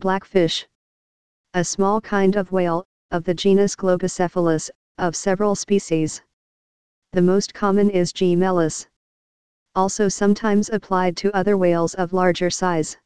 Blackfish. A small kind of whale, of the genus Globicephalus, of several species. The most common is G. melas. Also sometimes applied to other whales of larger size.